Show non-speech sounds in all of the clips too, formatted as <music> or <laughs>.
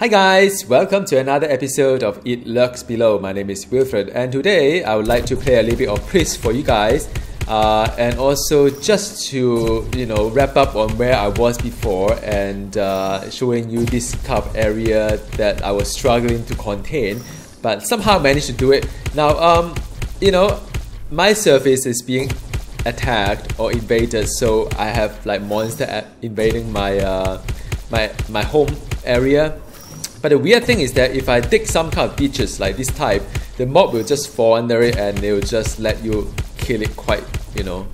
Hi guys, welcome to another episode of It Lurks Below. My name is Wilfrid and today I would like to play a little bit of Priest for you guys uh, and also just to you know wrap up on where I was before and uh, showing you this cup area that I was struggling to contain but somehow managed to do it. Now um, you know my surface is being attacked or invaded so I have like monster invading my uh, my my home area but the weird thing is that if I dig some kind of ditches like this type, the mob will just fall under it and they will just let you kill it quite, you know,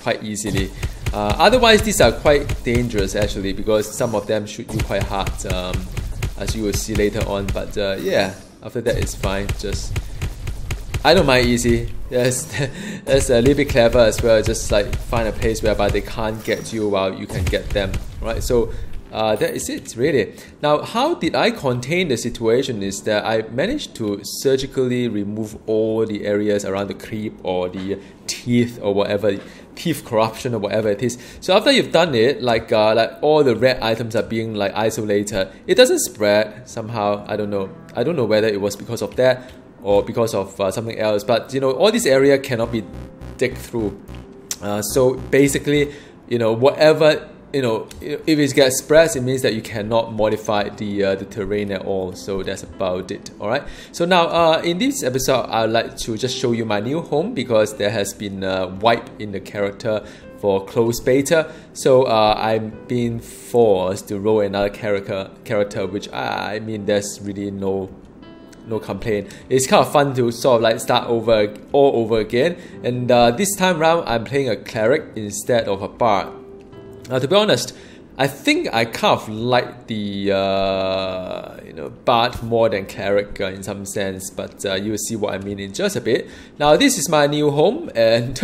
quite easily. Uh, otherwise, these are quite dangerous actually because some of them shoot you quite hard, um, as you will see later on. But uh, yeah, after that it's fine. Just I don't mind easy. <laughs> That's that's a little bit clever as well. Just like find a place whereby they can't get you while you can get them. Right. So uh, that is it really. Now, how did I contain the situation is that I managed to surgically remove all the areas around the creep or the teeth or whatever, teeth corruption or whatever it is. So after you've done it, like uh, like all the red items are being like isolated, it doesn't spread somehow. I don't know. I don't know whether it was because of that or because of uh, something else. But you know, all this area cannot be dig through. Uh, so basically, you know, whatever you know, if it gets spread, it means that you cannot modify the uh, the terrain at all. So that's about it. All right. So now, uh, in this episode, I'd like to just show you my new home because there has been a wipe in the character for closed beta. So uh, I'm being forced to roll another character character, which I mean, there's really no no complaint. It's kind of fun to sort of like start over all over again. And uh, this time around, I'm playing a cleric instead of a bard. Now, to be honest, I think I kind of like the uh, you know bard more than cleric uh, in some sense, but uh, you will see what I mean in just a bit. Now this is my new home, <laughs> and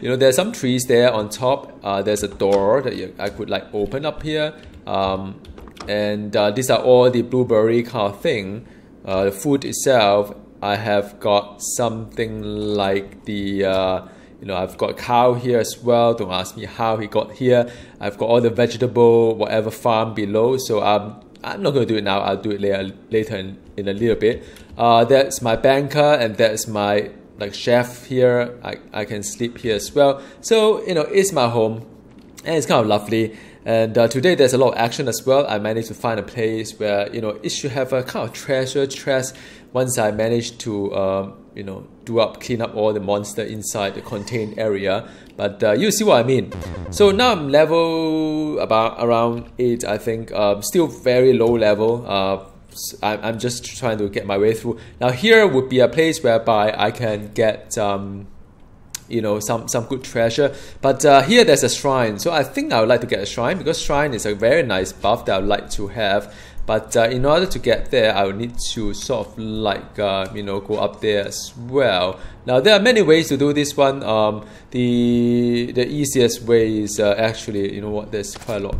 you know there's some trees there on top. Uh, there's a door that you, I could like open up here, um, and uh, these are all the blueberry kind of thing. Uh, the food itself, I have got something like the you know, I've got a cow here as well. Don't ask me how he got here. I've got all the vegetable, whatever farm below. So um, I'm not going to do it now. I'll do it later, later in, in a little bit. Uh, that's my banker and that's my like chef here. I, I can sleep here as well. So, you know, it's my home and it's kind of lovely. And uh, today there's a lot of action as well. I managed to find a place where, you know, it should have a kind of treasure chest once I managed to, um, you know, do up, clean up all the monster inside the contained area. But uh, you see what I mean. So now I'm level about around 8, I think. Uh, still very low level. Uh, I'm just trying to get my way through. Now here would be a place whereby I can get... Um, you know some some good treasure but uh, here there's a shrine so I think I would like to get a shrine because shrine is a very nice buff that I would like to have but uh, in order to get there, I will need to sort of like, uh, you know, go up there as well. Now, there are many ways to do this one. Um, the, the easiest way is uh, actually, you know what, there's quite a lot.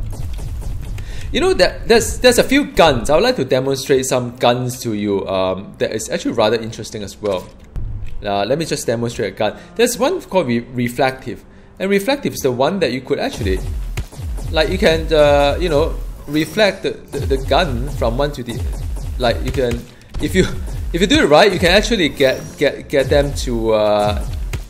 You know, that there's, there's a few guns. I would like to demonstrate some guns to you um, that is actually rather interesting as well. Uh, let me just demonstrate a gun. There's one called re Reflective. And Reflective is the one that you could actually, like you can, uh, you know, reflect the, the, the, gun from one to the like you can if you if you do it right you can actually get get get them to uh,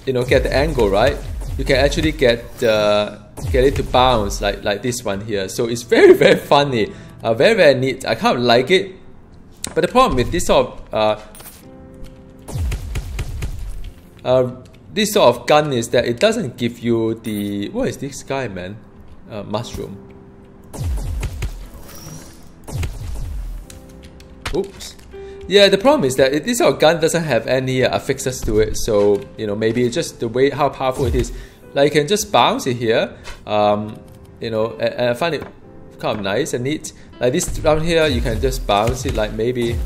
you know get the angle right. You can actually get uh, get it to bounce like like this one here. So it's very very funny. Uh, very very neat. I kind of like it. But the problem with this sort of uh, uh, this sort of gun is that it doesn't give you the what is this guy man uh, mushroom Oops. Yeah, the problem is that it, this sort of gun doesn't have any uh, affixes to it, so you know maybe it's just the way how powerful it is. Like you can just bounce it here, um, you know, and, and I find it kind of nice and neat. Like this down here, you can just bounce it like maybe.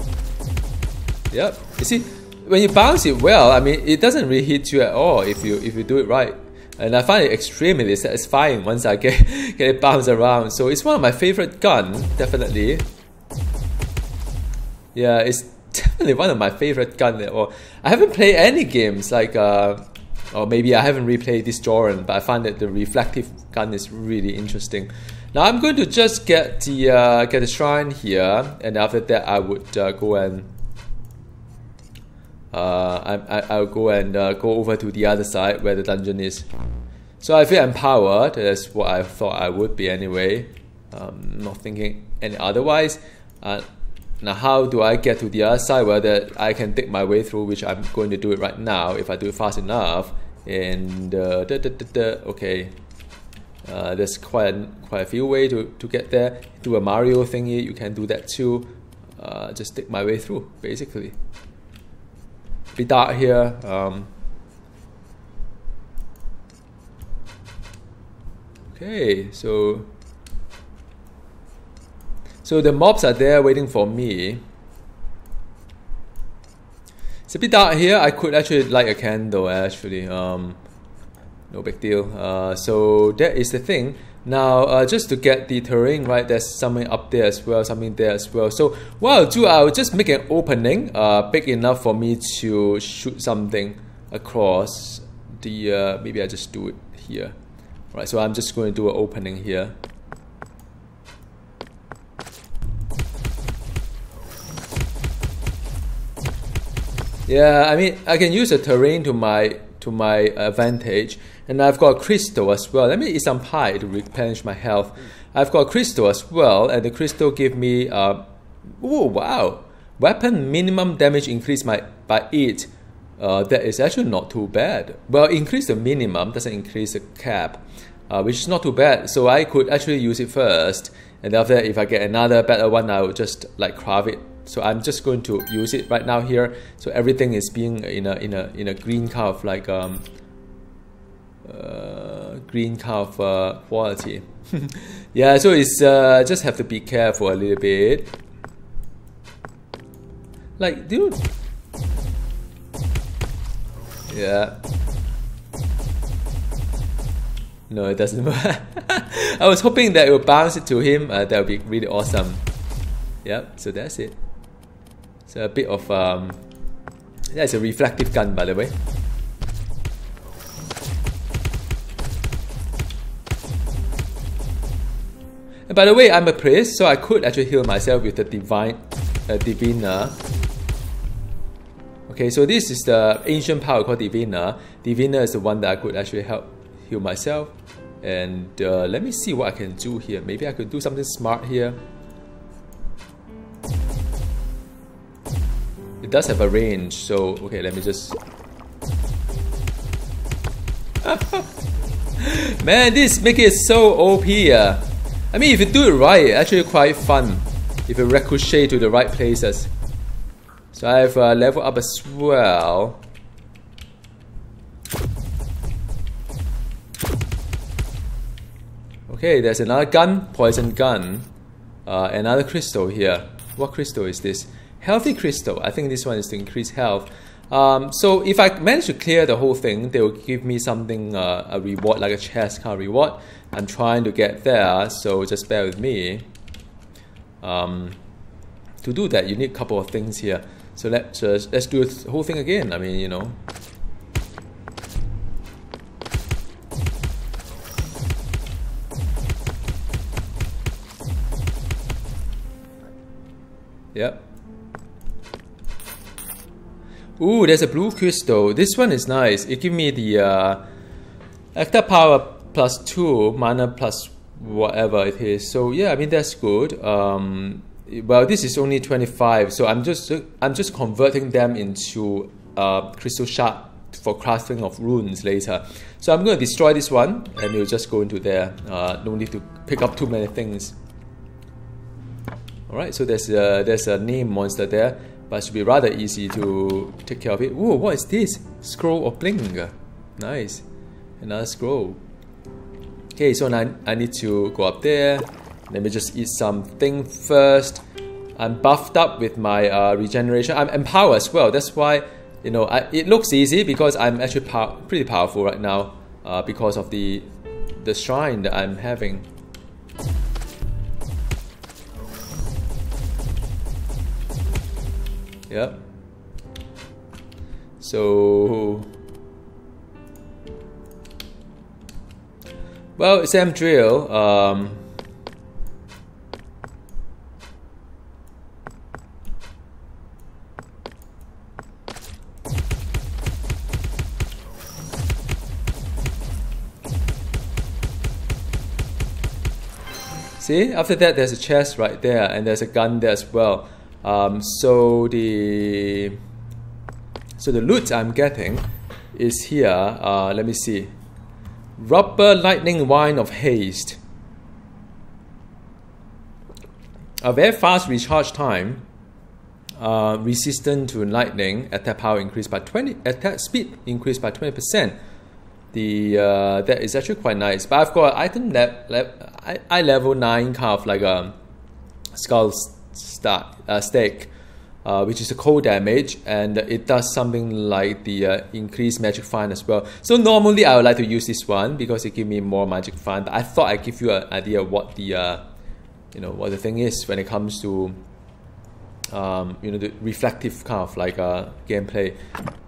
Yep. You see, when you bounce it well, I mean, it doesn't really hit you at all if you if you do it right. And I find it extremely satisfying once I get <laughs> get it bounced around. So it's one of my favorite guns, definitely. Yeah, it's <laughs> definitely one of my favorite guns. Or I haven't played any games like, uh, or maybe I haven't replayed this Joran, but I find that the reflective gun is really interesting. Now I'm going to just get the uh, get the shrine here, and after that I would uh, go and uh, I, I I'll go and uh, go over to the other side where the dungeon is. So I feel empowered. That's what I thought I would be anyway. Um, not thinking any otherwise. Uh, now, how do I get to the other side? That I can dig my way through, which I'm going to do it right now if I do it fast enough. And uh, da, da, da, okay, uh, there's quite a, quite a few ways to, to get there. Do a Mario thingy, you can do that too. Uh, just dig my way through, basically. Be dark here. Um, okay, so so the mobs are there waiting for me. It's a bit dark here. I could actually light a candle actually. Um, no big deal. Uh, so that is the thing. Now, uh, just to get the terrain right, there's something up there as well, something there as well. So what I'll do, I'll just make an opening uh, big enough for me to shoot something across the, uh, maybe I just do it here. Right, so I'm just going to do an opening here. Yeah, I mean, I can use the terrain to my to my advantage, and I've got crystal as well. Let me eat some pie to replenish my health. I've got crystal as well, and the crystal give me, uh, oh wow, weapon minimum damage increase my by eight. Uh, that is actually not too bad. Well, increase the minimum doesn't increase the cap, uh, which is not too bad. So I could actually use it first, and after that, if I get another better one, I will just like craft it so I'm just going to use it right now here. So everything is being in a in a in a green kind of like um, uh, green kind of uh, quality. <laughs> yeah, so it's uh, just have to be careful a little bit. Like, dude. Yeah. No, it doesn't. work. <laughs> I was hoping that it would bounce it to him. Uh, that would be really awesome. Yep. So that's it. So a bit of um, it's a reflective gun by the way. By the way, I'm a priest, so I could actually heal myself with the divine uh, diviner. Okay, so this is the ancient power called diviner. Diviner is the one that I could actually help heal myself. And uh, let me see what I can do here. Maybe I could do something smart here. It does have a range, so okay, let me just... <laughs> Man, this make it so OP. Uh. I mean, if you do it right, actually quite fun. If you ricochet to the right places. So I have uh, level up as well. Okay, there's another gun, poison gun. Uh, another crystal here. What crystal is this? Healthy crystal, I think this one is to increase health. Um, so if I manage to clear the whole thing, they will give me something, uh, a reward, like a chest kind of reward. I'm trying to get there, so just bear with me. Um, to do that, you need a couple of things here. So let's let's do the whole thing again. I mean, you know. Yep. Ooh, there's a blue crystal. This one is nice. It give me the uh, active power plus two, mana plus whatever it is. So yeah, I mean that's good. Um, well, this is only 25, so I'm just I'm just converting them into uh, crystal shard for crafting of runes later. So I'm going to destroy this one, and it'll just go into there. Uh, no need to pick up too many things. All right, so there's a, there's a name monster there but it should be rather easy to take care of it. Whoa, what is this? Scroll of Bling. Nice. Another scroll. Okay, so now I need to go up there. Let me just eat something first. I'm buffed up with my uh, regeneration. I'm empowered as well. That's why, you know, I, it looks easy because I'm actually pow pretty powerful right now uh, because of the the shrine that I'm having. Yep. So, well, Sam Drill. Um, See, after that, there's a chest right there, and there's a gun there as well. Um, so the so the loot I'm getting is here. Uh, let me see. Rubber lightning wine of haste. A very fast recharge time. Uh, resistant to lightning. Attack power increased by 20. Attack speed increased by 20%. The uh, that is actually quite nice. But I've got item I, I level nine kind of like a skull start uh, stake, uh, which is a cold damage, and it does something like the uh, increased magic find as well. So normally I would like to use this one because it gives me more magic find. But I thought I'd give you an idea what the uh, you know what the thing is when it comes to um, you know the reflective kind of like uh, gameplay.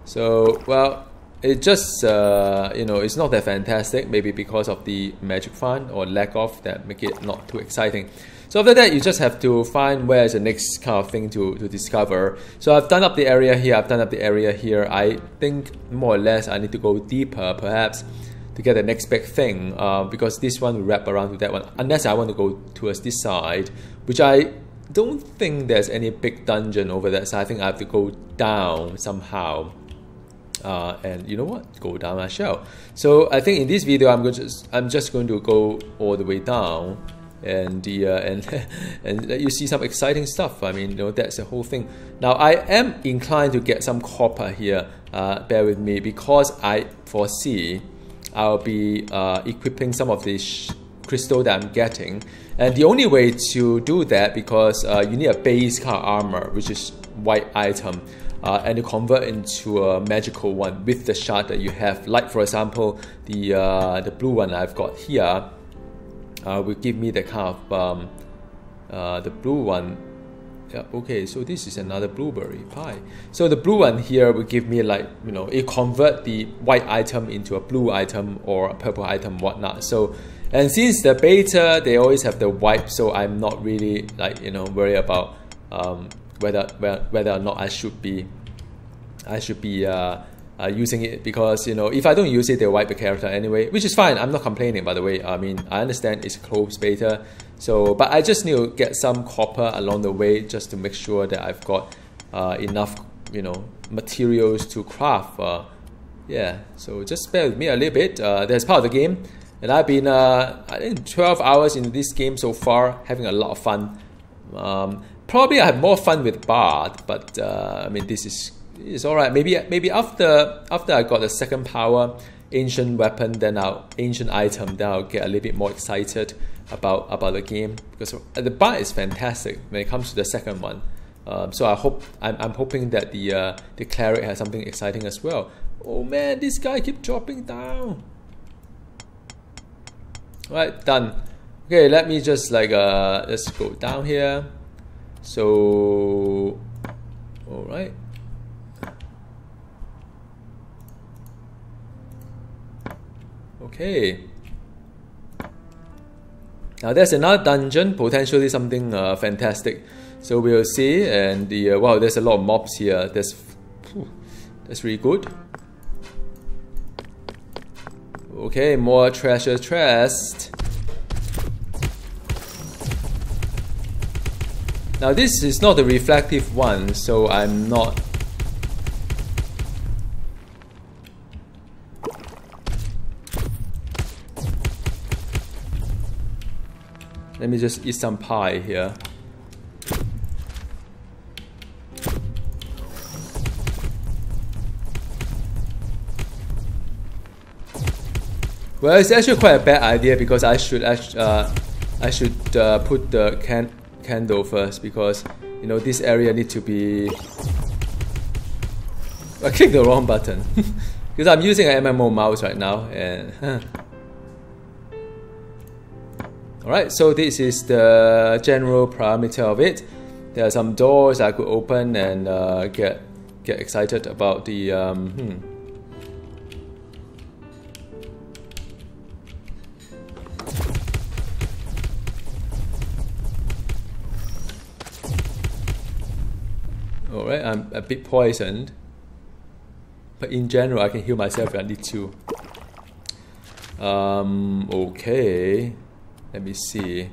So well it just uh, you know it's not that fantastic maybe because of the magic find or lack of that make it not too exciting so after that you just have to find where's the next kind of thing to, to discover. So I've done up the area here I've done up the area here. I think more or less I need to go deeper perhaps to get the next big thing uh, because this one will wrap around to that one unless I want to go towards this side which I don't think there's any big dungeon over there so I think I have to go down somehow uh, and you know what? Go down I shall. So I think in this video I'm going to I'm just going to go all the way down and the uh, and <laughs> and you see some exciting stuff. I mean you know that's the whole thing. Now I am inclined to get some copper here uh, bear with me because I foresee I'll be uh, equipping some of this crystal that I'm getting. And the only way to do that because uh, you need a base car armor which is white item uh, and to convert into a magical one with the shard that you have. Like for example, the uh, the blue one I've got here uh, will give me the kind of um, uh, the blue one. Yeah, okay, so this is another blueberry pie. So the blue one here will give me like you know it convert the white item into a blue item or a purple item whatnot. So and since the beta they always have the white, so I'm not really like you know worried about um, whether whether or not I should be I should be uh, uh, using it because you know if I don't use it, they'll wipe the character anyway, which is fine. I'm not complaining, by the way. I mean, I understand it's closed beta, so but I just need to get some copper along the way just to make sure that I've got uh, enough, you know, materials to craft. Uh, yeah, so just bear with me a little bit. Uh, that's part of the game, and I've been uh, I think 12 hours in this game so far, having a lot of fun. Um, probably I have more fun with Bard, but uh, I mean this is is all right. Maybe maybe after after I got the second power ancient weapon, then our ancient item, then I'll get a little bit more excited about about the game because the Bard is fantastic when it comes to the second one. Um, so I hope I'm, I'm hoping that the uh, the cleric has something exciting as well. Oh man, this guy keep dropping down. All right, done. Okay, let me just like uh let's go down here. So, all right. Okay. Now there's another dungeon, potentially something uh, fantastic. So we'll see. And the uh, wow, there's a lot of mobs here. That's whew, that's really good. Okay, more treasure chest. Now this is not the reflective one, so I'm not Let me just eat some pie here. Well, it's actually quite a bad idea because I should uh, I should uh, put the can candle first because you know this area need to be I clicked the wrong button <laughs> because I'm using an MMO mouse right now and alright so this is the general parameter of it there are some doors I could open and uh, get get excited about the um, hmm, Alright, I'm a bit poisoned. But in general, I can heal myself if I need to. Um, okay. Let me see.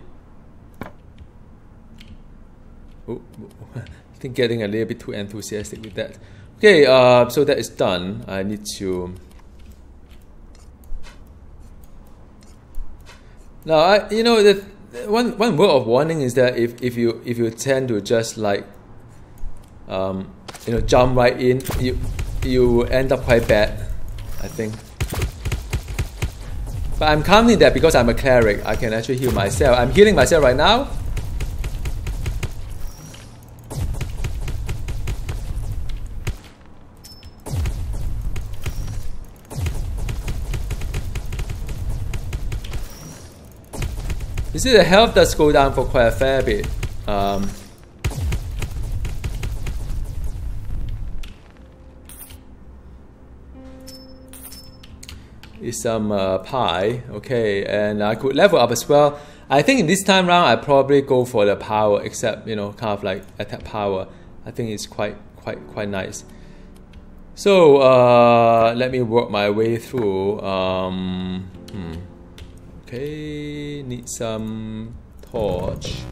oh, <laughs> I think getting a little bit too enthusiastic with that. Okay, uh, so that is done. I need to. Now, I, you know, the one one word of warning is that if, if you if you tend to just like, um, you know, jump right in, you you end up quite bad. I think. But I'm counting that because I'm a cleric, I can actually heal myself. I'm healing myself right now. You see the health does go down for quite a fair bit. Um, some uh, pie, okay, and I could level up as well. I think in this time round I probably go for the power, except you know, kind of like attack power. I think it's quite quite quite nice. So uh, let me work my way through. Um, hmm. Okay, need some torch.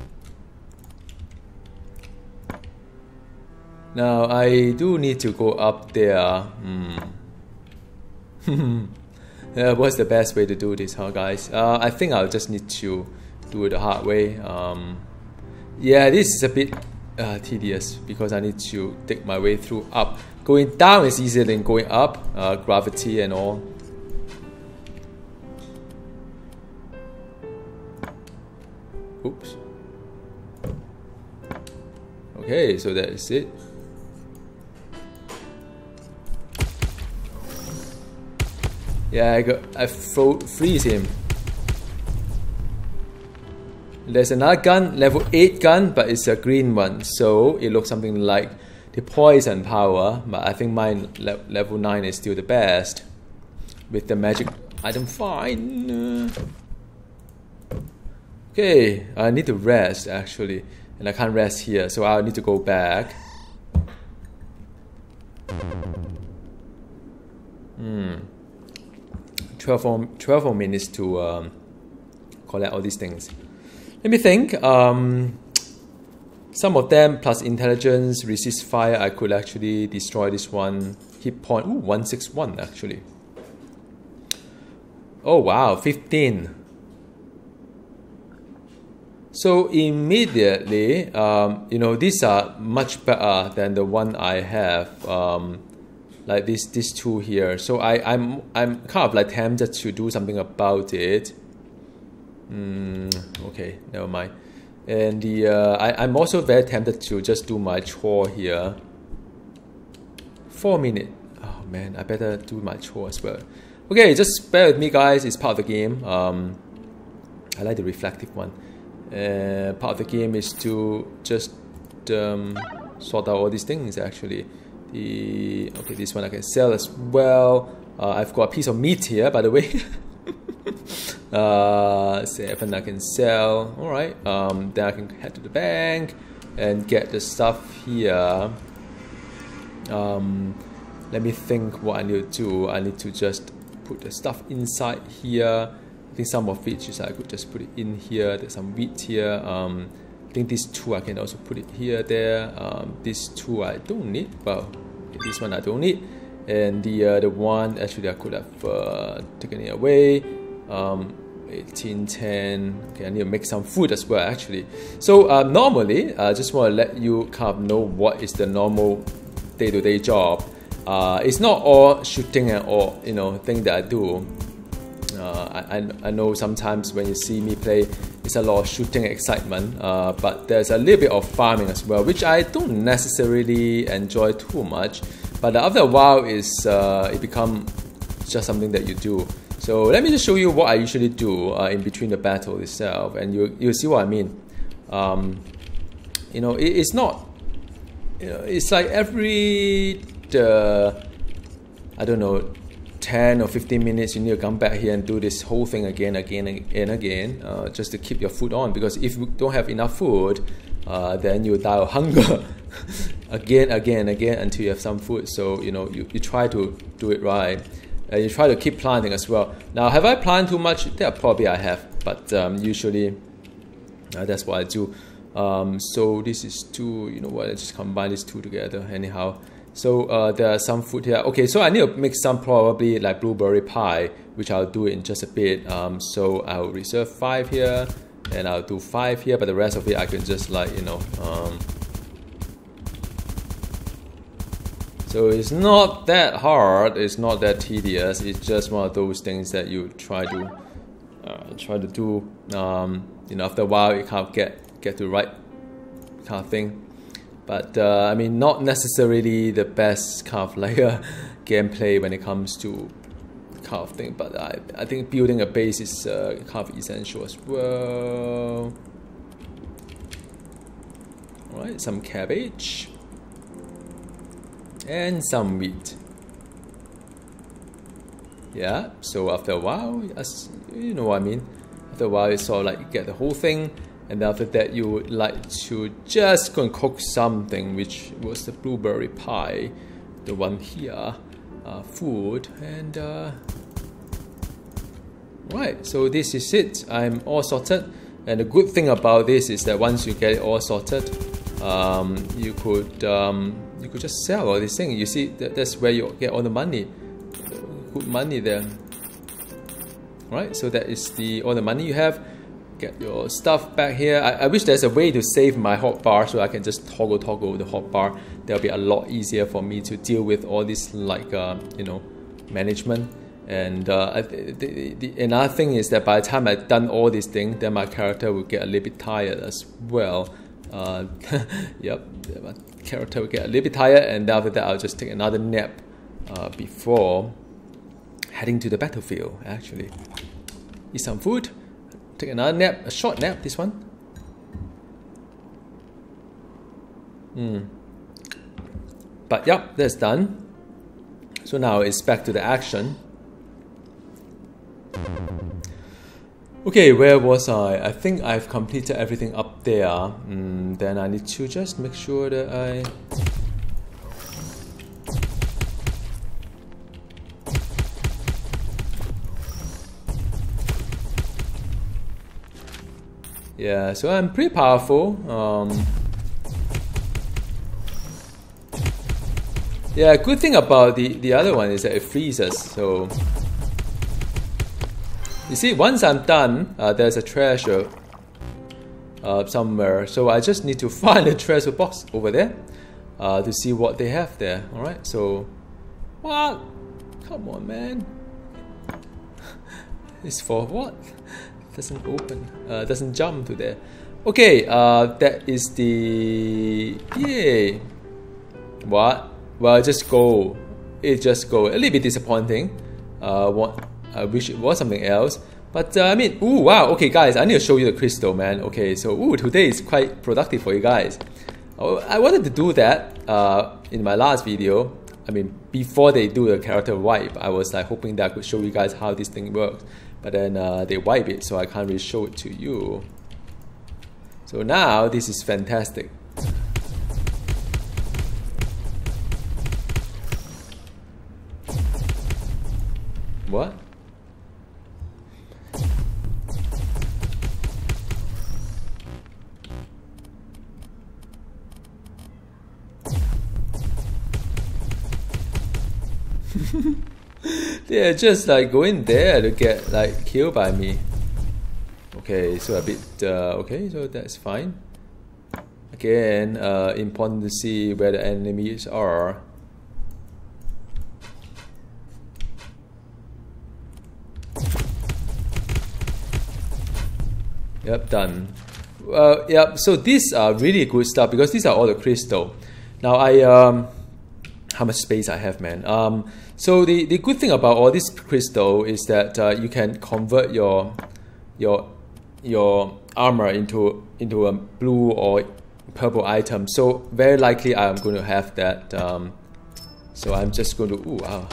Now I do need to go up there. Hmm. <laughs> uh, what's the best way to do this, huh, guys? Uh, I think I'll just need to do it the hard way. Um, yeah, this is a bit uh, tedious because I need to dig my way through up. Going down is easier than going up, uh, gravity and all. Oops. Okay, so that is it. Yeah, I got I freeze him. There's another gun, level 8 gun, but it's a green one, so it looks something like the poison power, but I think mine le level 9 is still the best. With the magic item fine. Okay, I need to rest actually, and I can't rest here, so I'll need to go back. 12 more, 12 more minutes to um, collect all these things. Let me think. Um, some of them plus intelligence, resist fire, I could actually destroy this one. Hit point, ooh, 161 actually. Oh wow, 15. So immediately, um, you know, these are much better than the one I have. Um, like this these two here. So I I'm I'm kind of like tempted to do something about it. Mm, okay, never mind. And the uh, I I'm also very tempted to just do my chore here. Four minute. Oh man, I better do my chore as well. Okay, just bear with me, guys. It's part of the game. Um, I like the reflective one. Uh, part of the game is to just um, sort out all these things actually the okay this one I can sell as well. Uh, I've got a piece of meat here by the way. <laughs> Uh, seven I can sell? All right um, then I can head to the bank and get the stuff here. Um, let me think what I need to do. I need to just put the stuff inside here. I think some of which is I could just put it in here. There's some wheat here. Um, think these two I can also put it here, there. Um, these two I don't need. Well, this one I don't need. And the uh, the one actually I could have uh, taken it away. Um, 1810. Okay, I need to make some food as well actually. So uh, normally, I just want to let you kind of know what is the normal day-to-day -day job. Uh, it's not all shooting and all you know thing that I do. Uh, I, I know sometimes when you see me play, it's a lot of shooting excitement, uh, but there's a little bit of farming as well, which I don't necessarily enjoy too much. But after a while, is uh, it become just something that you do. So let me just show you what I usually do uh, in between the battle itself, and you you see what I mean. Um, you know, it, it's not. You know, it's like every the I don't know 10 or 15 minutes, you need to come back here and do this whole thing again, again, and again, uh, just to keep your food on. Because if you don't have enough food, uh, then you die of hunger <laughs> again, again, again until you have some food. So, you know, you, you try to do it right. And you try to keep planting as well. Now, have I planted too much? Yeah, probably I have. But um, usually, uh, that's what I do. Um, so this is two, you know what, let's just combine these two together anyhow. So uh, there are some food here. Okay, so I need to make some probably like blueberry pie, which I'll do in just a bit. Um, so I'll reserve five here, and I'll do five here, but the rest of it I can just like, you know, um, So it's not that hard, it's not that tedious, it's just one of those things that you try to uh, try to do. Um, you know, after a while you can't get get to right kind of thing. But uh, I mean, not necessarily the best kind of like uh, <laughs> gameplay when it comes to kind of thing. But I, I think building a base is uh, kind of essential as well. Alright, some cabbage and some wheat. Yeah, so after a while, you know what I mean, after a while you sort of like get the whole thing, and after that you would like to just go and cook something, which was the blueberry pie, the one here, uh, food, and uh, right, so this is it. I'm all sorted, and the good thing about this is that once you get it all sorted, um, you could um, you could just sell all these things. You see, that, that's where you get all the money, good money there. Right, so that is the all the money you have. Get your stuff back here. I, I wish there's a way to save my hotbar so I can just toggle toggle the hotbar. That'll be a lot easier for me to deal with all this like uh, you know management. And uh, the, the, the, another thing is that by the time I've done all these things, then my character will get a little bit tired as well. Uh, <laughs> yep, my character will get a little bit tired, and after that, I'll just take another nap uh, before heading to the battlefield. Actually, eat some food, take another nap, a short nap. This one. Hmm. But yep, that's done. So now it's back to the action. Okay, where was I? I think I've completed everything up there. Mm, then I need to just make sure that I... Yeah, so I'm pretty powerful. Um, yeah, good thing about the, the other one is that it freezes, so you see, once I'm done, uh, there's a treasure uh, somewhere. So I just need to <laughs> find the treasure box over there uh, to see what they have there. Alright, so... What? Come on, man. <laughs> it's for what? Doesn't open. Uh, doesn't jump to there. Okay, uh, that is the... Yay! What? Well, just go. It just go. A little bit disappointing. Uh, what? I wish it was something else. But uh, I mean, ooh, wow, okay, guys, I need to show you the crystal, man. Okay, so ooh, today is quite productive for you guys. Oh, I wanted to do that uh, in my last video. I mean, before they do the character wipe, I was like hoping that I could show you guys how this thing works. But then uh, they wipe it, so I can't really show it to you. So now this is fantastic. What? They're just like going there to get like killed by me. Okay, so a bit, uh, okay, so that's fine. Again, uh, important to see where the enemies are. Yep, done. Uh, yep, so these are really good stuff because these are all the crystal. Now I, um, how much space I have, man. Um, so the, the good thing about all this crystal is that uh, you can convert your your your armor into into a blue or purple item. So very likely I'm going to have that. Um, so I'm just going to ooh wow.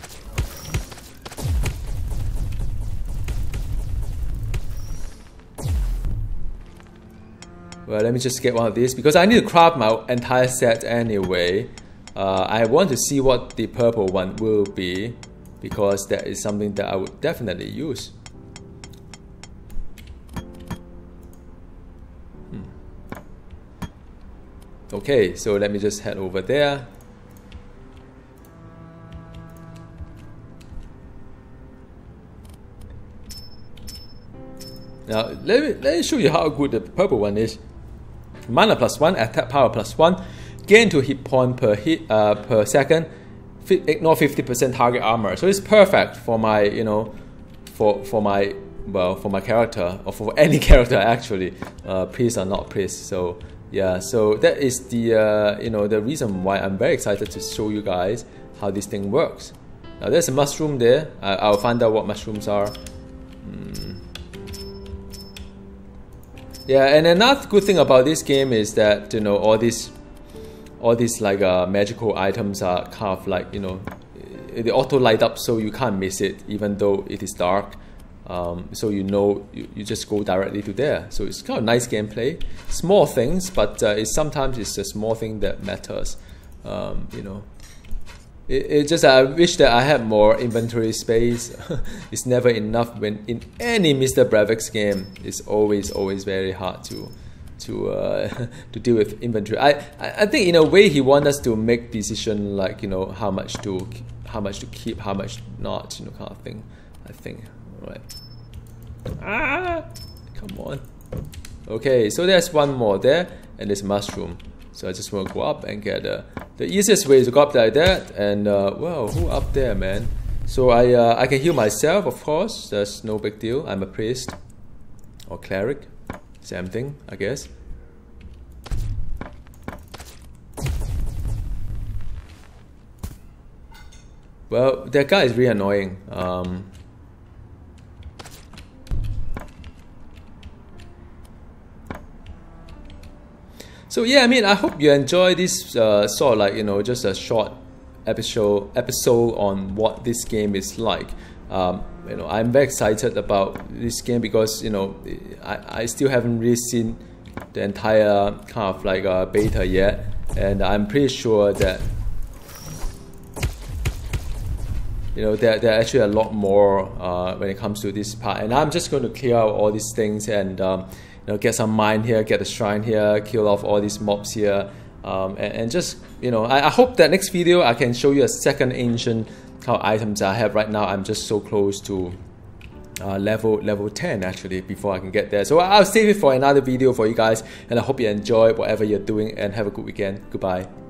Well, let me just get one of these because I need to craft my entire set anyway. Uh, I want to see what the purple one will be because that is something that I would definitely use. Hmm. Okay, so let me just head over there. Now, let me, let me show you how good the purple one is. Mana plus 1, attack power plus 1, gain to hit point per hit uh, per second, ignore 50% target armor. So it's perfect for my, you know, for, for my, well, for my character, or for <laughs> any character actually, uh, priest or not priest. So yeah, so that is the, uh, you know, the reason why I'm very excited to show you guys how this thing works. Now there's a mushroom there. I, will find out what mushrooms are. Mm. Yeah, and another good thing about this game is that you know all these, all these like uh, magical items are kind of like you know, they auto light up so you can't miss it even though it is dark. Um, so you know you, you just go directly to there. So it's kind of nice gameplay. Small things, but uh, it's sometimes it's a small thing that matters. Um, you know, it, it just I wish that I had more inventory space. <laughs> it's never enough when in any Mr. Brevik's game. It's always always very hard to to uh, <laughs> to deal with inventory. I, I think in a way he wants us to make decision like you know how much to how much to keep, how much not, you know kind of thing. I think right. Ah, come on. Okay, so there's one more there, and there's mushroom. So I just want to go up and get uh, the easiest way is to go up like that. And uh, well, who up there, man? So I uh, I can heal myself, of course. That's no big deal. I'm a priest or cleric, same thing, I guess. Well, that guy is really annoying. Um, So yeah, I mean, I hope you enjoy this uh, sort of like you know just a short episode episode on what this game is like. Um, you know, I'm very excited about this game because you know I, I still haven't really seen the entire kind of like uh, beta yet, and I'm pretty sure that you know there, there are actually a lot more uh, when it comes to this part. And i'm just going to clear out all these things and um, you know, get some mine here, get a shrine here, kill off all these mobs here, um, and, and, just, you know, I, I, hope that next video I can show you a second ancient of items I have right now. I'm just so close to uh, level level 10 actually before I can get there. So I'll save it for another video for you guys, and I hope you enjoy whatever you're doing and have a good weekend. Goodbye.